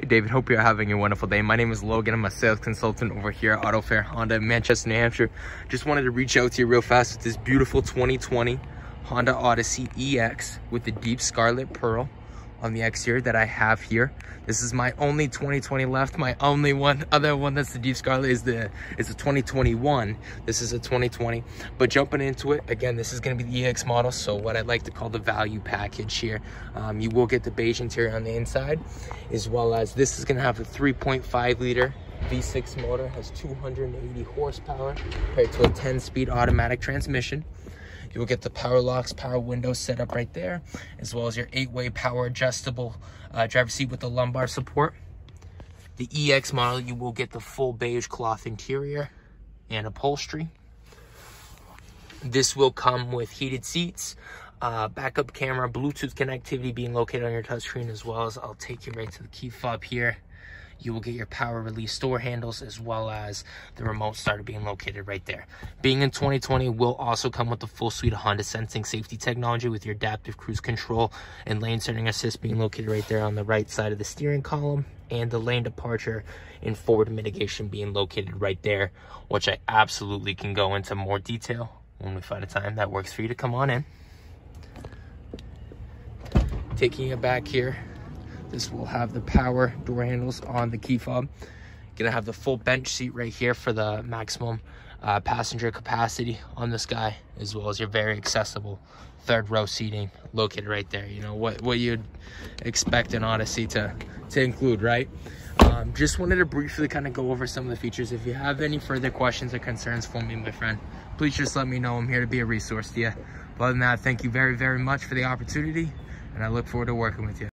Hey David, hope you're having a wonderful day. My name is Logan. I'm a sales consultant over here at AutoFair Honda in Manchester, New Hampshire. Just wanted to reach out to you real fast with this beautiful 2020 Honda Odyssey EX with the deep scarlet pearl on the exterior that I have here. This is my only 2020 left. My only one other one that's the deep scarlet is the is a 2021. This is a 2020. But jumping into it, again, this is gonna be the EX model. So what I'd like to call the value package here. Um, you will get the beige interior on the inside, as well as this is gonna have a 3.5 liter V6 motor, has 280 horsepower compared to a 10 speed automatic transmission. You'll get the power locks, power windows set up right there, as well as your eight-way power adjustable uh, driver seat with the lumbar support. The EX model, you will get the full beige cloth interior and upholstery. This will come with heated seats, uh, backup camera, Bluetooth connectivity being located on your touchscreen, as well as I'll take you right to the key fob here you will get your power release door handles as well as the remote starter being located right there. Being in 2020 will also come with the full suite of Honda sensing safety technology with your adaptive cruise control and lane centering assist being located right there on the right side of the steering column and the lane departure and forward mitigation being located right there, which I absolutely can go into more detail when we find a time that works for you to come on in. Taking it back here, this will have the power door handles on the key fob. Gonna have the full bench seat right here for the maximum uh, passenger capacity on this guy, as well as your very accessible third row seating located right there. You know, what, what you'd expect an Odyssey to, to include, right? Um, just wanted to briefly kind of go over some of the features. If you have any further questions or concerns for me, my friend, please just let me know. I'm here to be a resource to you. But other than that, thank you very, very much for the opportunity, and I look forward to working with you.